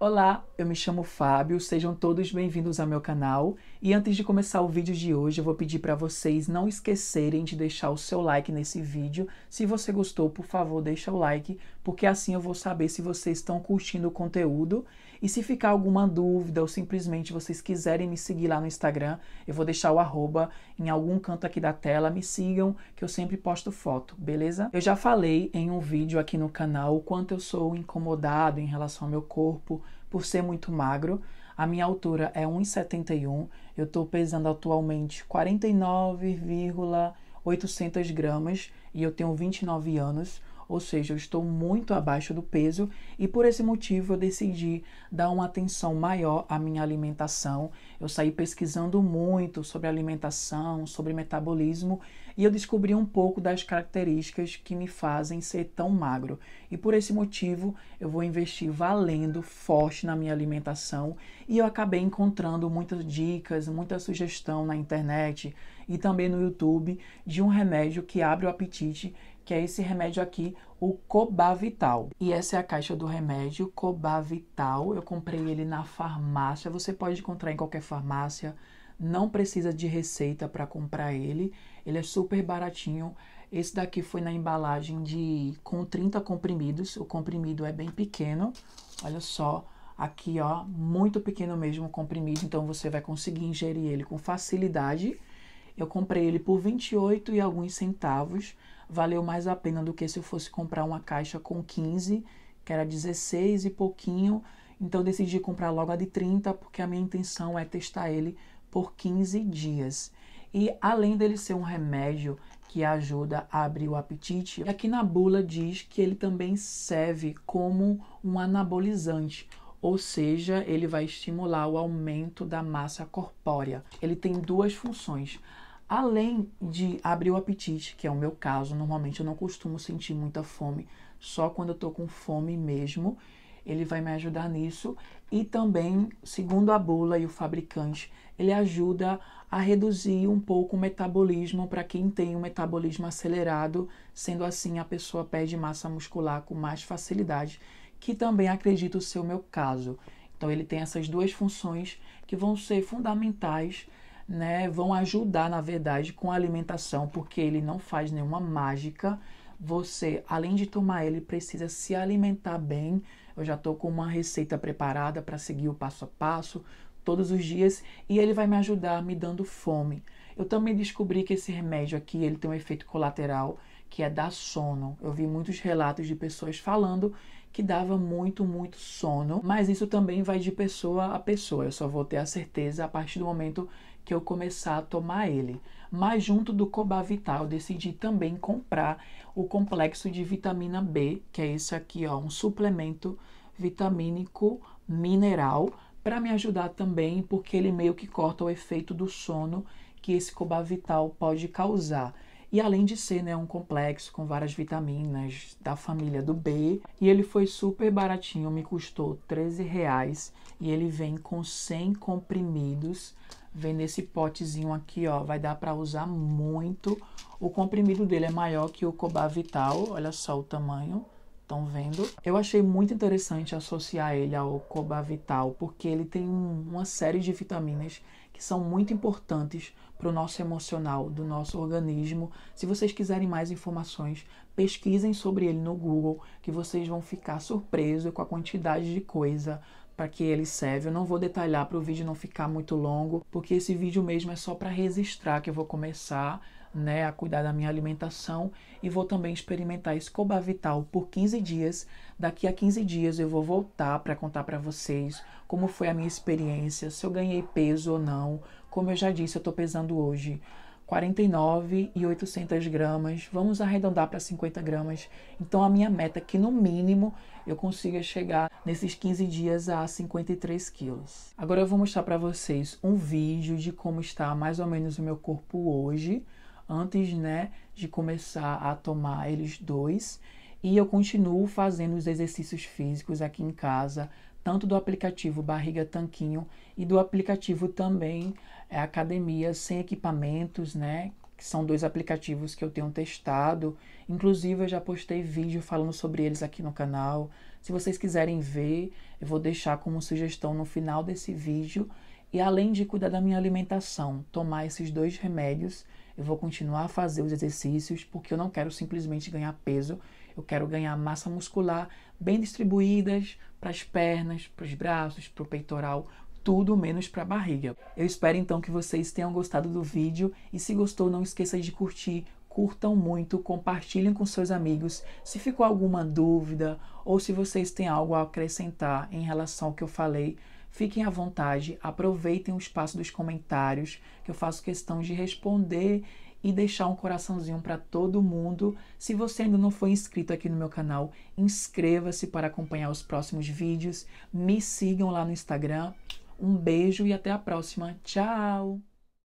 Olá, eu me chamo Fábio, sejam todos bem-vindos ao meu canal. E antes de começar o vídeo de hoje, eu vou pedir para vocês não esquecerem de deixar o seu like nesse vídeo. Se você gostou, por favor, deixa o like, porque assim eu vou saber se vocês estão curtindo o conteúdo. E se ficar alguma dúvida ou simplesmente vocês quiserem me seguir lá no Instagram, eu vou deixar o arroba em algum canto aqui da tela. Me sigam, que eu sempre posto foto, beleza? Eu já falei em um vídeo aqui no canal o quanto eu sou incomodado em relação ao meu corpo, por ser muito magro. A minha altura é 1,71. Eu estou pesando atualmente 49,800 gramas e eu tenho 29 anos ou seja, eu estou muito abaixo do peso e por esse motivo eu decidi dar uma atenção maior à minha alimentação. Eu saí pesquisando muito sobre alimentação, sobre metabolismo e eu descobri um pouco das características que me fazem ser tão magro. E por esse motivo eu vou investir valendo forte na minha alimentação e eu acabei encontrando muitas dicas, muita sugestão na internet e também no YouTube de um remédio que abre o apetite que é esse remédio aqui, o Cobavital. E essa é a caixa do remédio Cobavital. Eu comprei ele na farmácia. Você pode encontrar em qualquer farmácia. Não precisa de receita para comprar ele. Ele é super baratinho. Esse daqui foi na embalagem de com 30 comprimidos. O comprimido é bem pequeno. Olha só, aqui ó, muito pequeno mesmo o comprimido, então você vai conseguir ingerir ele com facilidade. Eu comprei ele por 28 e alguns centavos valeu mais a pena do que se eu fosse comprar uma caixa com 15, que era 16 e pouquinho. Então decidi comprar logo a de 30, porque a minha intenção é testar ele por 15 dias. E além dele ser um remédio que ajuda a abrir o apetite, aqui na bula diz que ele também serve como um anabolizante, ou seja, ele vai estimular o aumento da massa corpórea. Ele tem duas funções. Além de abrir o apetite, que é o meu caso, normalmente eu não costumo sentir muita fome, só quando eu tô com fome mesmo, ele vai me ajudar nisso. E também, segundo a bula e o fabricante, ele ajuda a reduzir um pouco o metabolismo para quem tem um metabolismo acelerado, sendo assim a pessoa perde massa muscular com mais facilidade, que também acredito ser o meu caso. Então ele tem essas duas funções que vão ser fundamentais né, vão ajudar, na verdade, com a alimentação, porque ele não faz nenhuma mágica. Você, além de tomar ele, precisa se alimentar bem. Eu já estou com uma receita preparada para seguir o passo a passo todos os dias e ele vai me ajudar me dando fome. Eu também descobri que esse remédio aqui ele tem um efeito colateral que é dar sono. Eu vi muitos relatos de pessoas falando que dava muito, muito sono, mas isso também vai de pessoa a pessoa. Eu só vou ter a certeza a partir do momento que eu começar a tomar ele. Mas junto do Cobavital, decidi também comprar o complexo de vitamina B, que é esse aqui, ó, um suplemento vitamínico mineral, para me ajudar também, porque ele meio que corta o efeito do sono que esse Cobavital pode causar. E além de ser né, um complexo com várias vitaminas da família do B, e ele foi super baratinho, me custou 13 reais e ele vem com 100 comprimidos Vem nesse potezinho aqui, ó, vai dar para usar muito. O comprimido dele é maior que o Cobavital, olha só o tamanho. Estão vendo? Eu achei muito interessante associar ele ao Cobavital, porque ele tem uma série de vitaminas que são muito importantes para o nosso emocional, do nosso organismo. Se vocês quiserem mais informações, pesquisem sobre ele no Google, que vocês vão ficar surpresos com a quantidade de coisa para que ele serve. Eu não vou detalhar para o vídeo não ficar muito longo, porque esse vídeo mesmo é só para registrar que eu vou começar né, a cuidar da minha alimentação e vou também experimentar esse Vital por 15 dias. Daqui a 15 dias eu vou voltar para contar para vocês como foi a minha experiência, se eu ganhei peso ou não. Como eu já disse, eu estou pesando hoje 49 e 800 gramas, vamos arredondar para 50 gramas. Então a minha meta é que no mínimo eu consiga chegar nesses 15 dias a 53 quilos. Agora eu vou mostrar para vocês um vídeo de como está mais ou menos o meu corpo hoje, antes né, de começar a tomar eles dois. E eu continuo fazendo os exercícios físicos aqui em casa, tanto do aplicativo Barriga Tanquinho e do aplicativo também é, Academia sem equipamentos, né? que são dois aplicativos que eu tenho testado. Inclusive, eu já postei vídeo falando sobre eles aqui no canal. Se vocês quiserem ver, eu vou deixar como sugestão no final desse vídeo. E além de cuidar da minha alimentação, tomar esses dois remédios, eu vou continuar a fazer os exercícios, porque eu não quero simplesmente ganhar peso, eu quero ganhar massa muscular bem distribuídas para as pernas, para os braços, para o peitoral, tudo menos para a barriga. Eu espero então que vocês tenham gostado do vídeo e se gostou, não esqueça de curtir, curtam muito, compartilhem com seus amigos. Se ficou alguma dúvida ou se vocês têm algo a acrescentar em relação ao que eu falei, fiquem à vontade, aproveitem o espaço dos comentários, que eu faço questão de responder e deixar um coraçãozinho para todo mundo. Se você ainda não foi inscrito aqui no meu canal, inscreva-se para acompanhar os próximos vídeos. Me sigam lá no Instagram. Um beijo e até a próxima. Tchau!